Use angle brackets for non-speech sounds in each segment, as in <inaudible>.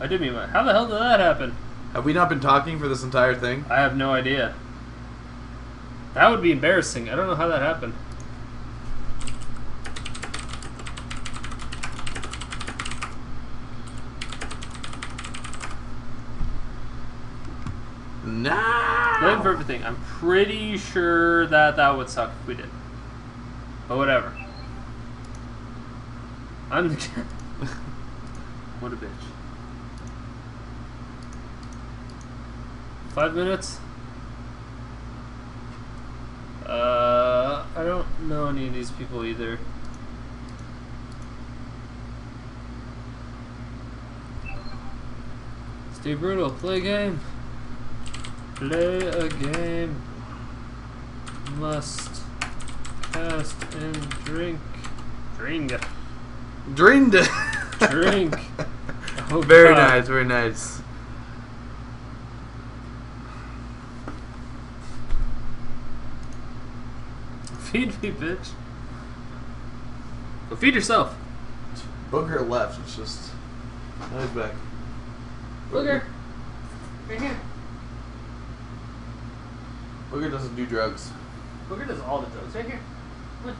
I did mean How the hell did that happen? Have we not been talking for this entire thing? I have no idea. That would be embarrassing. I don't know how that happened. Nah. Blame for everything. I'm pretty sure that that would suck if we did. But whatever. I'm the <laughs> What a bitch. Five minutes? Uh, I don't know any of these people either. Stay Brutal, play a game. Play a game. Must cast and drink. Drink. Drink. it. Drink. <laughs> Oh, very God. nice, very nice. Feed me, bitch. Go feed yourself. Booger left. It's just. Now he's back. Booger. Right here. Booger doesn't do drugs. Booger does all the drugs. Right here. Come on.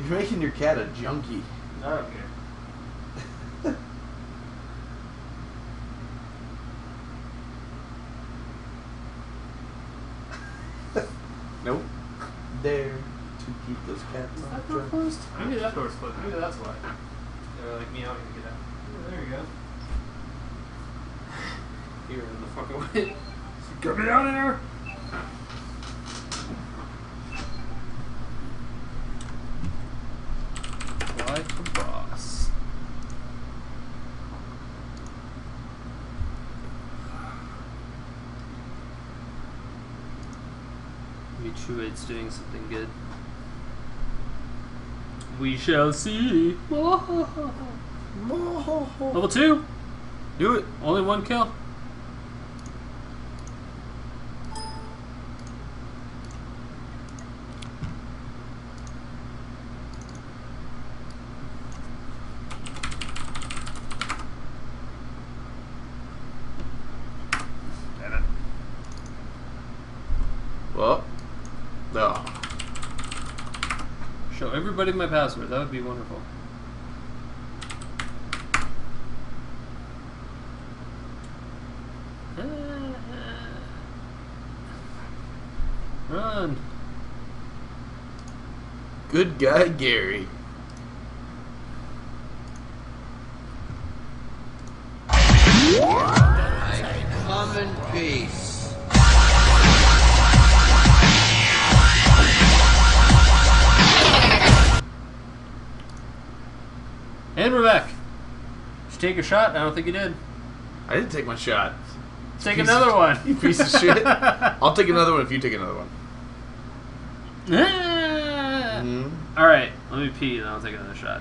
You're making your cat a junkie. I don't care. Nope. There to keep those cats on closed? Maybe that door's closed. Maybe that's why. They're like meowing to get out. There you go. <laughs> You're in the fucking way. <laughs> Get me out of here! Like a boss. <sighs> Maybe Truede's doing something good. We shall see. Level two. Do it. Only one kill. Damn it. Well. No. Show everybody my password. That would be wonderful. <laughs> Run. Good guy, Gary. I come in peace. And we're back. Did you take a shot? I don't think you did. I didn't take my shot. Take Piece another of- one. You <laughs> piece of shit. <laughs> I'll take another one if you take another one. Mhm. All right, let me pee, then I'll take another shot.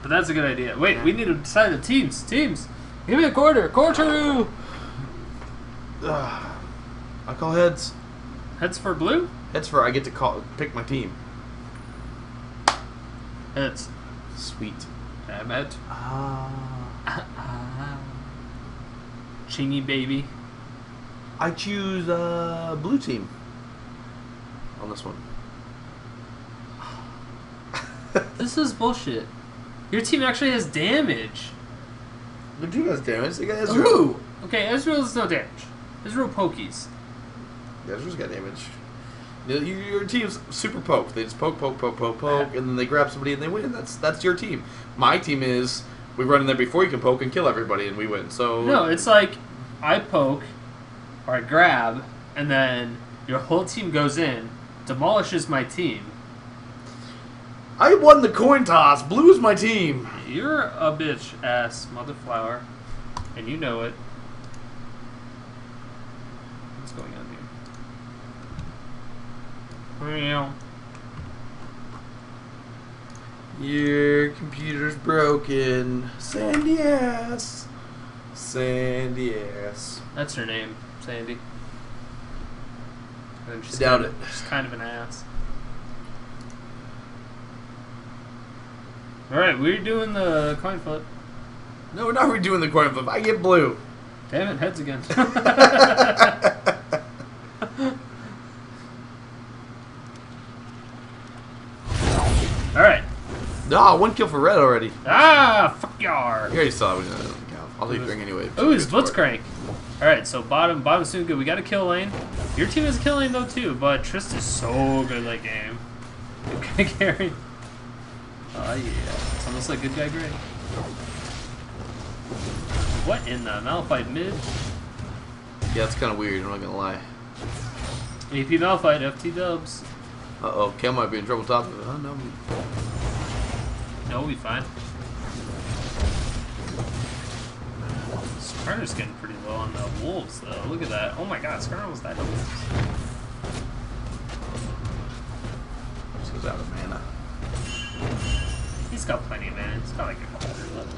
But that's a good idea. Wait, we need to decide the teams. Teams. Give me a quarter. Quarter. I call heads. Heads for blue. Heads for I get to call pick my team. Heads. Sweet. Damn it. Ah. <laughs> Chingy baby. I choose uh, blue team on this one. <laughs> This is bullshit. Your team actually has damage. The team has damage. They got Ezreal. Ooh. Okay, Ezreal is no damage. Ezreal pokies. Ezreal's got damage. Your team's super poke. They just poke, poke, poke, poke, poke, and then they grab somebody and they win. That's that's your team. My team is we run in there before you can poke and kill everybody and we win. So No, it's like I poke or I grab, and then your whole team goes in, demolishes my team. I won the coin toss. Blue's my team. You're a bitch ass motherflower, and you know it. What's going on here? Meow. Your computer's broken. Sandy ass. Sandy ass. That's her name, Sandy. And she's Doubt kind it. She's kind of an ass. Alright, we're doing the coin flip. No, we're not redoing the coin flip. I get blue. Damn it, heads again. <laughs> <laughs> Alright. No, one kill for red already. Ah, fuck yar. You already saw it. That. I'll leave ring anyway. Ooh, it's Blitzcrank. Alright, so bottom bottom's doing good. We got a kill lane. Your team is a kill lane though too, but Trist is so good late game. <laughs> Good guy carry. Oh yeah. It's almost like good guy Gray. What in the Malphite mid? Yeah, it's kind of weird. I'm not gonna lie. AP Malphite, FT dubs. Uh oh, Kel might be in trouble top of it. Oh no. No, we'll be fine. Skarner's getting pretty low on the wolves though. Look at that. Oh my god, Skarner almost died to wolves. Just goes out of mana. He's got plenty of mana. He's got like a quarter left.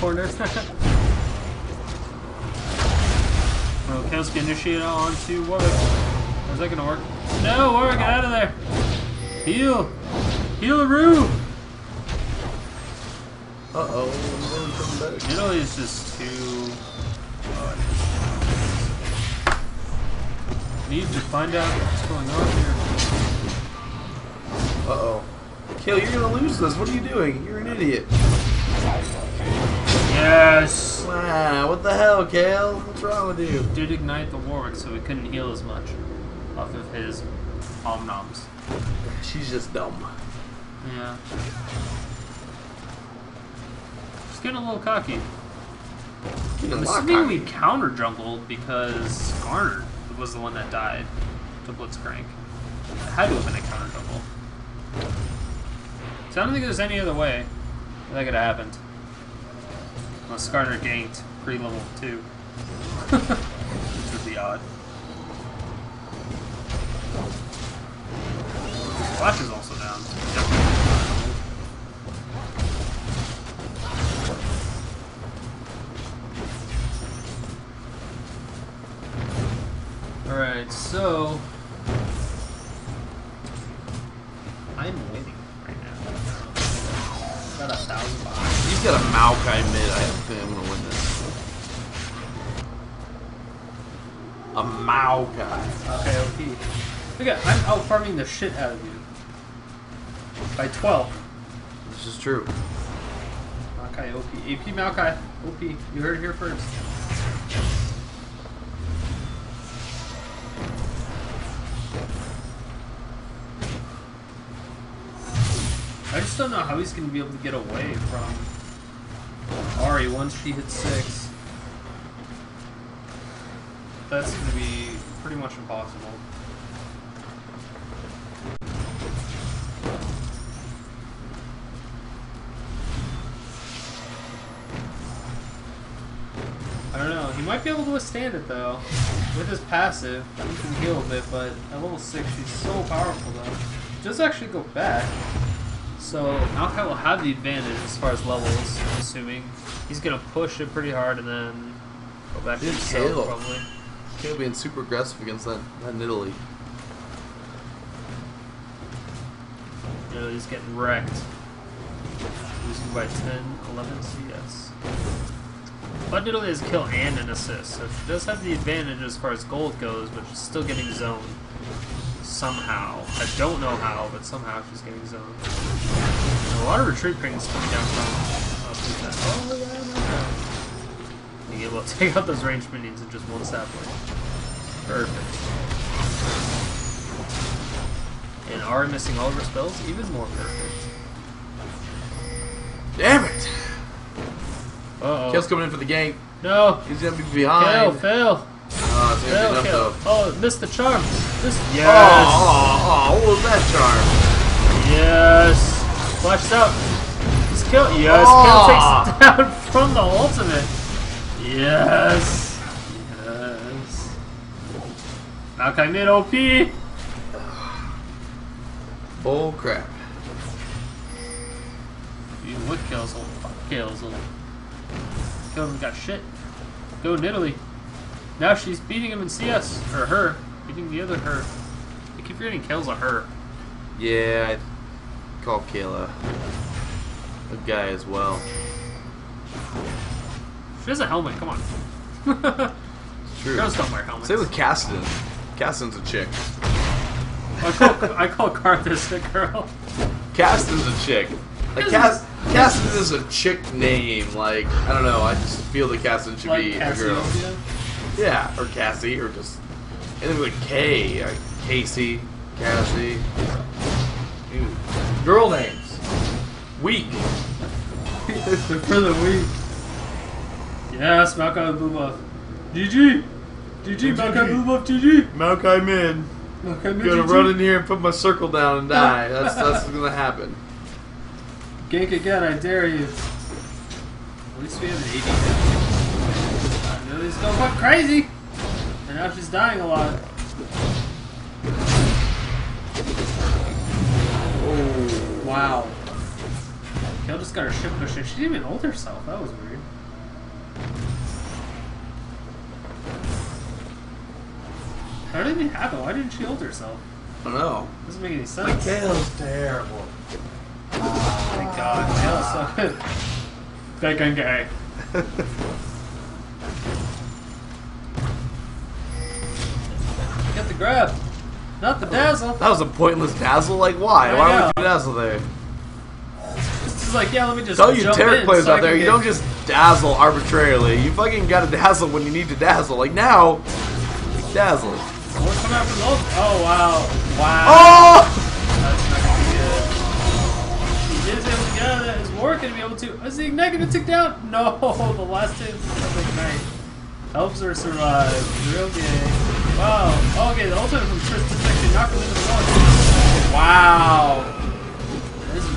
Corner. <laughs> oh, Kayle's gonna initiate onto Warwick. How's that gonna work? No, Warwick, get out of there! Heal! Heal Roo! Uh oh, coming back. Italy just too. Need to find out what's going on here. Uh oh. Kayle, you're gonna lose this. What are you doing? You're an idiot. Yes! Wow, what the hell, Kayle? What's wrong with you? Did ignite the Warwick, so he couldn't heal as much off of his om noms. She's just dumb. Yeah. She's getting a little cocky. Getting I'm assuming we counter jungled because Skarner was the one that died to Blitzcrank. It had to have been a counter jungle. So I don't think there's any other way that could have happened. Unless Skarner ganked pre-level 2. <laughs> Which would be odd. Flash is also Oh, Maokai. Okay, okay. Look at I'm out farming the shit out of you. By 12. This is true. Maokai OP. AP Maokai. OP. You heard it here first. I just don't know how he's going to be able to get away from Ahri once she hits 6. That's going to be pretty much impossible. I don't know. He might be able to withstand it though. With his passive, he can heal a bit, but at level 6 she's so powerful though. She does actually go back. So Maokai will have the advantage as far as levels, I'm assuming. He's gonna push it pretty hard and then go back to himself probably. Kayle being super aggressive against that, that Nidalee. You know, he's getting wrecked. Losing by 10, 11 CS. But Nidalee has a kill and an assist, so she does have the advantage as far as gold goes, but she's still getting zoned. Somehow. I don't know how, but somehow she's getting zoned. And a lot of retreat pings coming down from uh, who's that? Oh, yeah, Know able to <laughs> take out those ranged minions in just one sapling. Perfect. And Ahri missing all of her spells, even more perfect. Damn it! Uh Kayle's oh. coming in for the game. No! He's gonna be behind. fail! Oh, it's gonna be Fail, enough fail. though. Oh, missed the charm! This Oh, Yes! oh, oh, what was that charm? Yes! Flashes out! Just kill Yes! Oh. Kill takes it <laughs> down from the ultimate! Yes! Yes! Maokai mid OP! Bull crap. You what kills old fuck kills old. Kills got shit. Go Nidalee. Now she's beating him in CS. Or her. Beating the other her. I keep forgetting kills on her. Yeah, I call Kayla a guy as well. She has a helmet. Come on. It's true. Girls don't wear helmets. Same with Cassidy. Cassidy's a chick. I call I call Karthus a girl. Cassidy's a chick. Like Cass, Cassidy is a chick name. Like I don't know. I just feel that Cassidy should Like be a girl. Cassiopeia. Yeah, or Cassie, or just anything with K, like Casey, Cassie. Ew. Girl names. Weak. They're <laughs> for the weak. Yes, Maokai Bluebuff. GG! GG, Maokai Bluebuff, GG! Maokai Min. Maokai I'm gonna run in here and put my circle down and die. <laughs> That's that's what's gonna happen. Gank again, I dare you. At least we have an 80 hit. Uh, Lily's going fuck crazy! And now she's dying a lot. Oh. Wow. Kel just got her ship pushed in. She didn't even ult herself. That was weird. How did it happen? Why didn't she ult herself? I don't know. Doesn't make any sense. Kayle's terrible. Thank God. Kayle's so good. Gay, gay, gay. Get the grab. Not the dazzle. That was a pointless dazzle. Like why? I Why know. would you dazzle there? This is like, yeah, let me just. Tell you jump players so out there, you don't just dazzle arbitrarily. You fucking gotta dazzle when you need to dazzle. Like now, dazzle. Oh, wow. Wow. Oh! That's not gonna be good. He is able to get that. Is Warwick gonna be able to? Is the Ignite gonna tick down? No, the last hit of Ignite helps her survive. Real gay. Wow. Okay, the ultimate from Tristan actually knocked him into the wall. Wow. This, you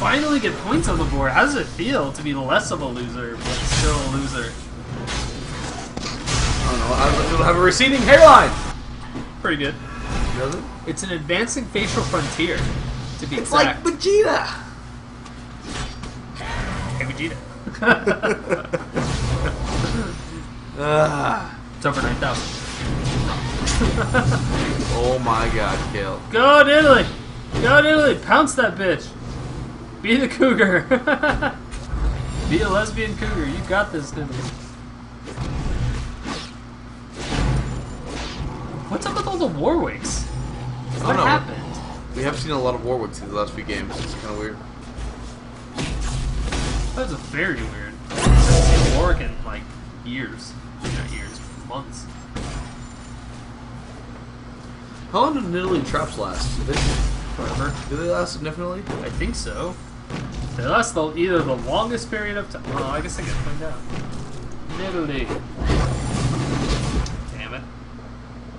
finally get points on the board. How does it feel to be less of a loser, but still a loser? I don't know. I don't have a receding hairline. Pretty good. Does it? It's an advancing facial frontier, to be It's like. Vegeta. Hey, Vegeta. <laughs> Ah. It's over 9,000. <laughs> oh my God, Kayle. Go to Italy! Go to Italy! Pounce that bitch! Be the cougar! <laughs> Be a lesbian cougar. You got this, Italy. All the Warwicks? What know. happened? We have seen a lot of Warwicks these last few games. It's kind of weird. That was very weird. I haven't seen Warwick in like years. Not years, months. How long did Italy traps last? Did they, Forever. did they last significantly? I think so. They last the, either the longest period of time. Oh, I guess I get pointed out. Italy.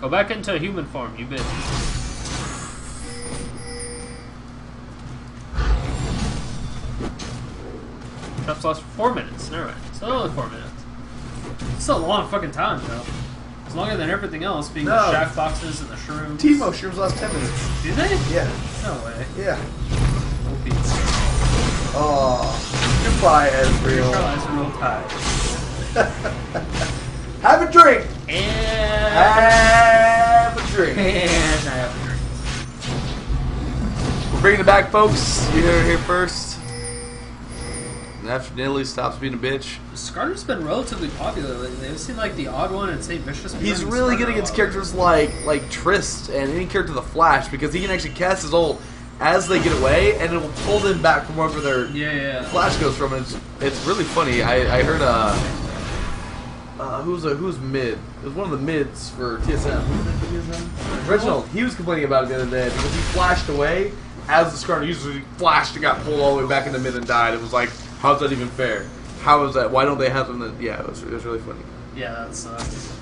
Go back into a human form, you bitch. Traps last for four minutes. Never mind. So only four minutes. It's a long fucking time, though. It's longer than everything else, being the Shaco boxes and the shrooms. Teemo shrooms last 10 minutes. Do they? Yeah. No way. Yeah. OP. Oh. Goodbye, Ezreal. <laughs> Have a drink. And, Have a drink. <laughs> and I have a drink. We're bringing it back, folks. You heard it here first. And after Italy stops being a bitch, Skarner's been relatively popular lately. I've seen like the odd one and St. Vicious. he's really good against characters like like Trist and any character the Flash because he can actually cast his ult as they get away and it will pull them back from wherever their Yeah, yeah. Flash goes from. It's it's really funny. I, I heard uh, uh who's a who's mid? It was one of the mids for TSM. Who was it for TSM? Reginald. He was complaining about it the other day because he flashed away as the Skarner usually flashed and got pulled all the way back into mid and died. It was like, how's that even fair? How is that? Why don't they have them? That, yeah, it was, it was really funny. Yeah, that sucks.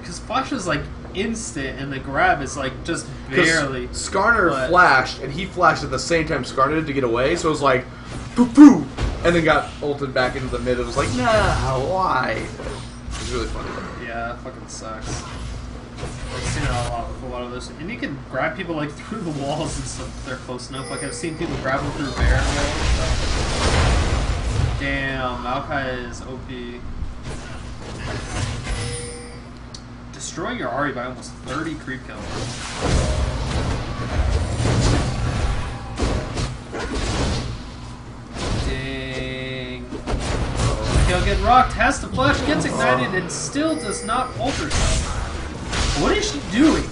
Because Flash is like instant, and the grab is like just barely. Skarner but- flashed and he flashed at the same time Skarner did to get away, so it was like, poo poo, and then got ulted back into the mid. It was like, nah, why? It was really funny. Yeah, that fucking sucks. I've seen that a lot with a lot of those. And you can grab people like <laughs> through the walls and stuff if they're close enough. Like I've seen people grab them through and stuff. Damn, Maokai is OP. Destroying your Ahri by almost 30 creep kills. Kayle getting rocked, has the flash, gets ignited, and still does not ult herself. What is she doing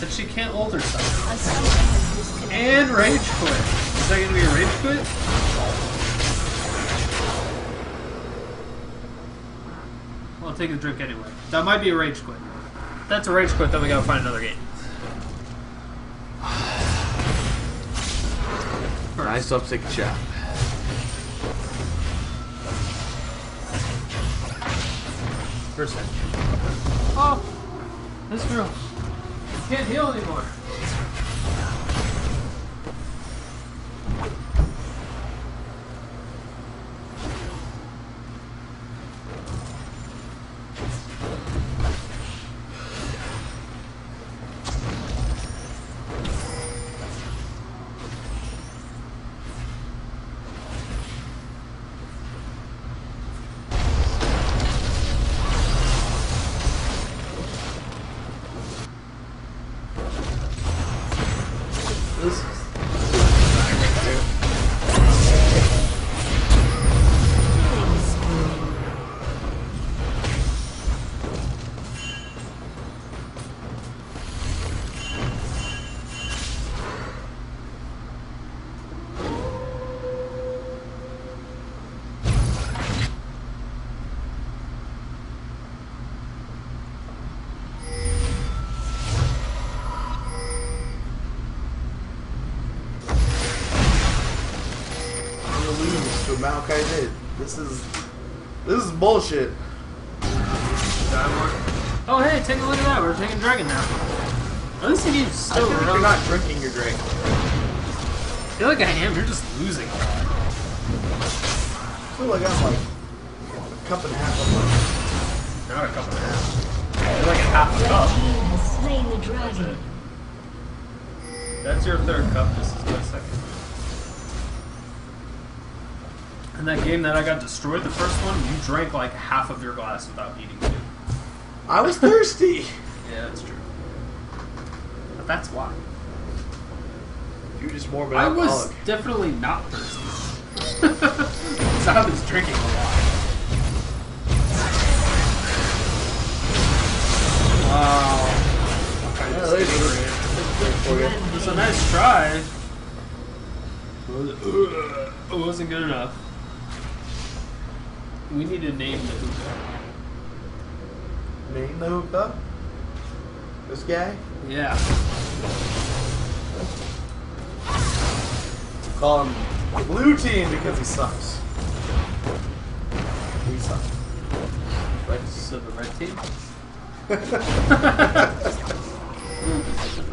that she ult ult herself? And rage quit. Is that gonna be a rage quit? Well, take a drink anyway. That might be a rage quit. That's a rage quit, then we gotta find another game. Nice upstick chap. First hit. Oh! This girl. Can't heal anymore. To Maokai did. This is. This is bullshit. Oh, hey, take a look at that. We're taking Dragon now. At least the game's I still feel you're not drinking your drink. I feel like I am. You're just losing. I feel like I'm like a cup and a half of like. Not a cup and a half. You're like a half a Red cup. team has slain the dragon. That's your third cup. This is my second. And that game that I got destroyed, the first one, you drank like half of your glass without needing to. I was thirsty. <laughs> Yeah, that's true. But that's why. You're just more of an I was alcoholic. definitely not thirsty. <laughs> so I was drinking a lot. Wow. Yeah, there's a- drink for you. It was a nice try. It wasn't good enough. We need to name the hookah. Name the hookah. This guy. Yeah. Call him Blue Team because he sucks. We suck. Right? So the red team? <laughs>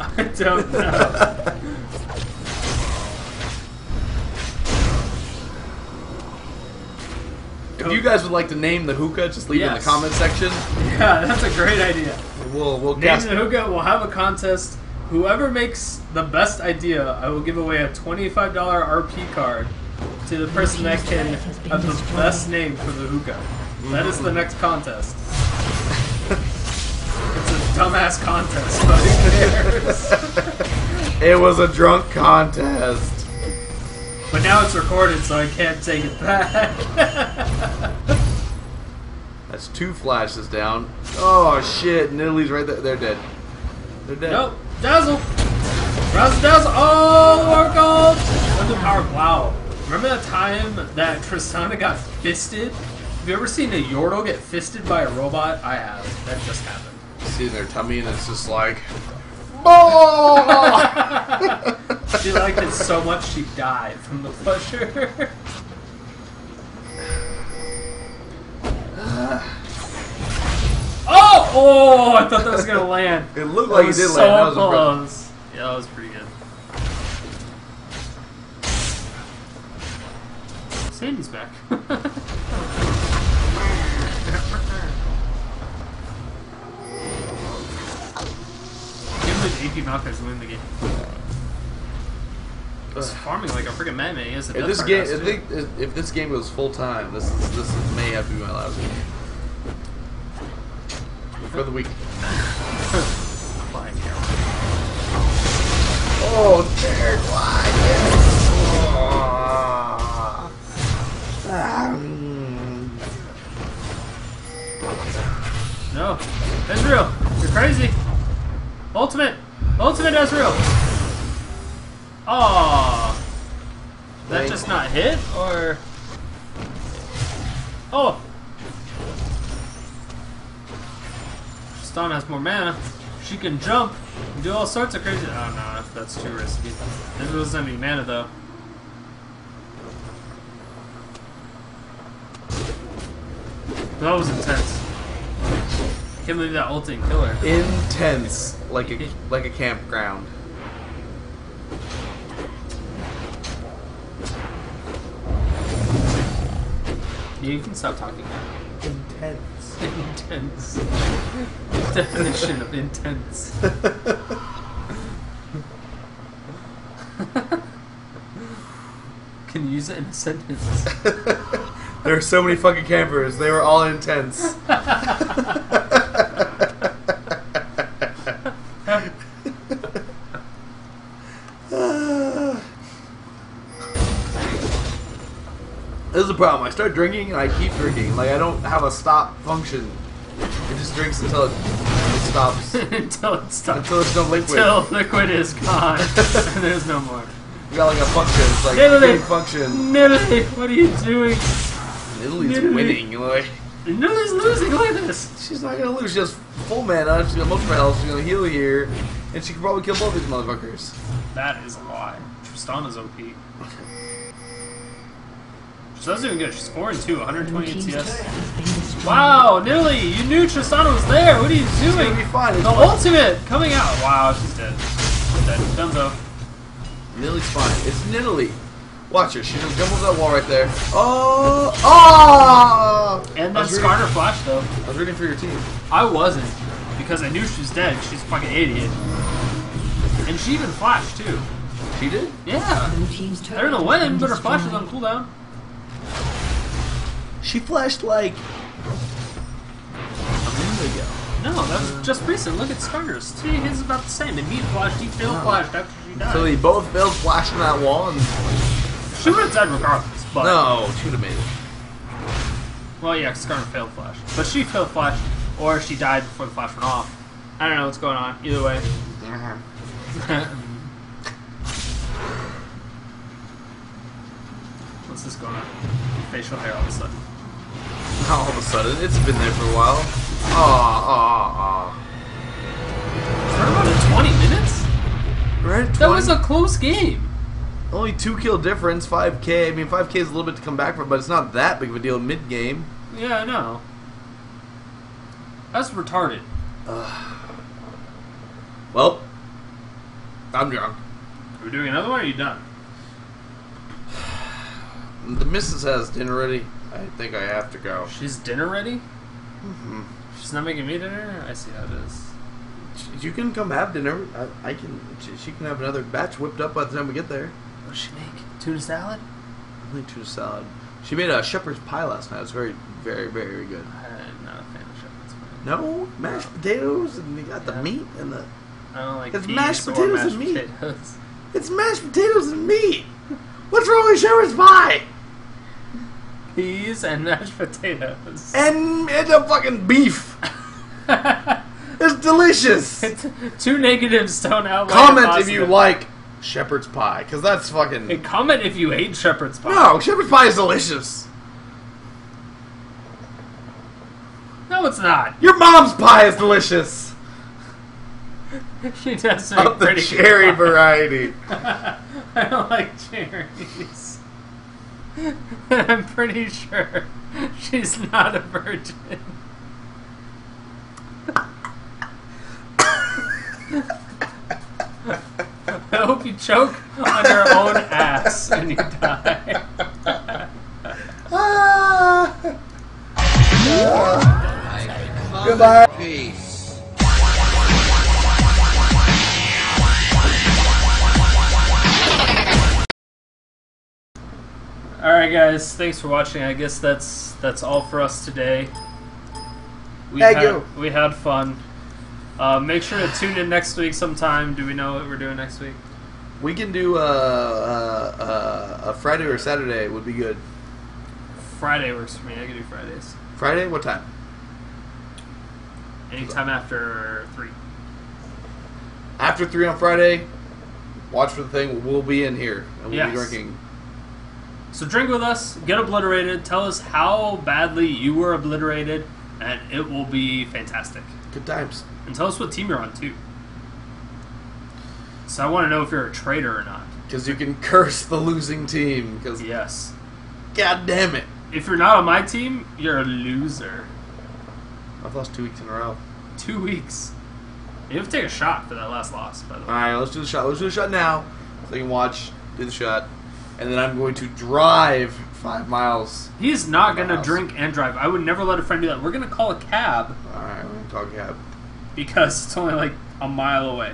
<laughs> I don't know. If you guys would like to name the hookah, just leave it in Yes. the comment section. <laughs> Yeah, that's a great idea. We'll we'll Name cast the hookah. We'll have a contest. Whoever makes the best idea, I will give away a twenty-five dollar RP card to the person that can have the best name for the hookah. That is the mm-hmm. next contest. <laughs> it's a dumbass contest, but who cares? It was a drunk contest. But now it's recorded, so I can't take it back. <laughs> That's two flashes down. Oh shit! Nidalee's right there. They're dead. They're dead. nope, dazzle. Razzle dazzle. Oh, more gold. Under power. Wow. Remember that time that Tristana got fisted? Have you ever seen a Yordle get fisted by a robot? I have. That just happened. See their tummy, and it's just like. <laughs> Oh! <laughs> She liked it so much she died from the pleasure. <laughs> oh! Oh! I thought that was gonna land. <laughs> It looked That like it was did so land. That was impressive. close. Yeah, that was pretty good. Sandy's back. <laughs> Give him an AP knockouts to win the game. It's farming like a freaking madman. Yes, if this game, if, they, if this game goes full time, this is, this may have to be my last game for the week. <laughs> oh, Jared, why? Yes. Oh. Um. No, Ezreal, you're crazy. Ultimate, ultimate Ezreal. Oh, that Wait. just not hit or? Oh, Stan has more mana. She can jump, do all sorts of crazy. Oh no, that's too risky. This have any mana though. That was intense. Can't believe that ult didn't. Intense, like a like a campground. You can stop talking now. Intense. <laughs> intense. Definition of intense. <laughs> Can you use it in a sentence? <laughs> there are so many fucking campers. They were all intense. This is the problem. I start drinking and I keep drinking. Like I don't have a stop function. It just drinks until it, it stops. <laughs> Until it stops. until there's no liquid. Until liquid is gone. <laughs> and there's no more. We got like a function. It's like Italy. function. Nidalee, what are you doing? Italy's Italy. winning. Like Nidalee's losing. Look at this. she's not gonna lose. She has full mana. She's got most of her health. She's gonna heal here, and she can probably kill both these motherfuckers. That is a lie. Tristana's OP. <laughs> Tristana's doing good. She's 4 and 2, Blue 128 team's turret CS. has been destroyed. Wow, Nidalee, you knew Tristana was there. What are you It's gonna doing? be fine. It's The fine. ultimate coming out. Wow, she's dead. She's dead. Dunzo. Nidalee's fine. It's Nidalee. Watch her. She's gonna jump over that wall right there. Oh! Oh! And I then was rooting- Skarner flashed though. I was rooting for your team. I wasn't because I knew she was dead. She's a fucking idiot. And she even flashed too. She did. Yeah. Blue team's turret I don't know when, but her flash is on cooldown. She flashed like a minute ago. No, that was just recent. Look at Skarner's. See, his is about the same. And he flashed, he failed flashed after she died. So they both failed flashing that wall, and she would have died regardless. But no, she would have made it. Well, yeah, Skarner failed flash, but she failed flash, or she died before the flash went off. I don't know what's going on. Either way. <laughs> What's this going on? Facial hair all of a sudden. Now <laughs> all of a sudden, it's been there for a while. Ah, ah, For about 20 minutes? Right? That was a close game. only two kill difference. Five k. I mean, five k is a little bit to come back from, but it's not that big of a deal mid game. Yeah, I know. That's retarded. <sighs> Well, I'm drunk. Are we doing another one or are you done? <sighs> The missus has dinner ready. I think I have to go. She's dinner ready? Mm-hmm. She's not making me dinner? I see how it is. You can come have dinner. I, I can. She, she can have another batch whipped up by the time we get there. What does she make? Tuna salad? I think tuna salad. She made a shepherd's pie last night. It was very, very, very good. I'm not a fan of shepherd's pie. No mashed potatoes, and you got the meat and the. I don't like It's peas mashed or potatoes mashed and meat. potatoes. It's mashed potatoes and meat. What's wrong with shepherd's pie? Peas and <laughs> mashed potatoes. And and the fucking beef. <laughs> It's delicious. Two negatives don't outweigh Comment if you like shepherd's pie, because that's fucking. Hey, comment if you hate shepherd's pie. No, shepherd's pie is delicious. No, it's not. Your mom's pie is delicious. <laughs> She does make Of the cherry pie. variety. I don't like cherries. <laughs> I'm pretty sure she's not a virgin. I hope you choke on your own ass and you die. Ah. Goodbye. peace. All right, guys. Thanks for watching. I guess that's that's all for us today. We Thank had, you. We had fun. Uh, make sure to tune in next week sometime. Do we know what we're doing next week? We can do uh, uh, uh, a Friday or Saturday would be good. Friday works for me. I can do Fridays. Friday, what time? Anytime after three. After three on Friday, watch for the thing. We'll be in here and we'll Yes. be drinking. So drink with us, get obliterated, tell us how badly you were obliterated, and it will be fantastic. Good times. And tell us what team you're on too. So I want to know if you're a traitor or not. Because you can <laughs> curse the losing team. Because Yes. god damn it, If you're not on my team, you're a loser. I've lost two weeks in a row. Two weeks. You have to take a shot for that last loss, by the way. All right, let's do the shot. Let's do the shot now, so you can watch. Do the shot, and then I'm going to drive five miles. He's not gonna drink and drive. I would never let a friend do that. We're gonna call a cab All right, we're gonna talk cab. because it's only like a mile away.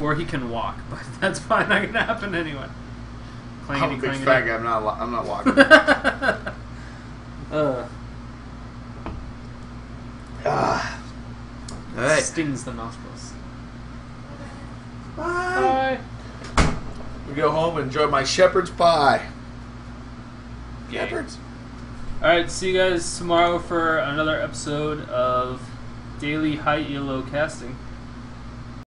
or he can walk, <laughs> but that's probably not gonna happen anyway. I'm a big fat guy. I'm not. I'm not <laughs> walking. uh, ah. All right. stings the nostrils. Bye. Bye. We go home and enjoy my shepherd's pie. Shepherds. All right, see you guys tomorrow for another episode of Daily High Elo Casting.